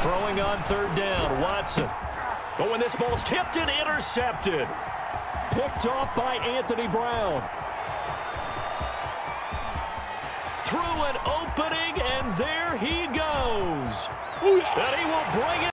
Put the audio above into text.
Throwing on third down, Watson. But when this ball's tipped and intercepted. Picked off by Anthony Brown. Through an opening, and there he goes. And he will break.